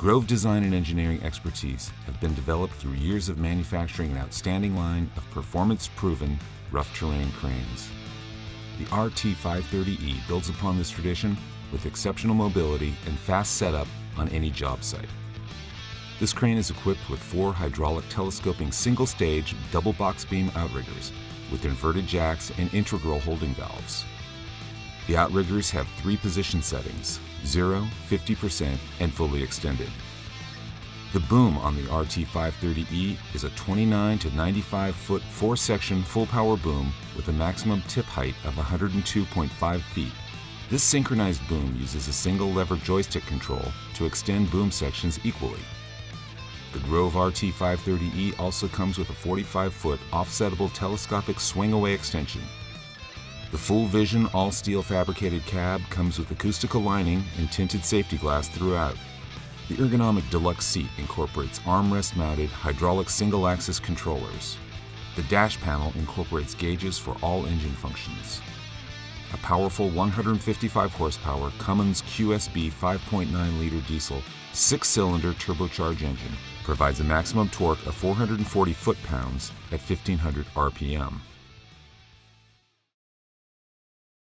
Grove design and engineering expertise have been developed through years of manufacturing an outstanding line of performance-proven rough terrain cranes. The RT530E builds upon this tradition with exceptional mobility and fast setup on any job site. This crane is equipped with four hydraulic telescoping single-stage double box beam outriggers with inverted jacks and integral holding valves. The outriggers have three position settings, 0, 50%, and fully extended. The boom on the RT530E is a 29 to 95 foot four section full power boom with a maximum tip height of 102.5 feet. This synchronized boom uses a single lever joystick control to extend boom sections equally. The Grove RT530E also comes with a 45 foot offsettable telescopic swing away extension. The full vision all steel fabricated cab comes with acoustical lining and tinted safety glass throughout. The ergonomic deluxe seat incorporates armrest mounted hydraulic single axis controllers. The dash panel incorporates gauges for all engine functions. A powerful 155 horsepower Cummins QSB 5.9 liter diesel six cylinder turbocharged engine provides a maximum torque of 440 foot pounds at 1500 RPM.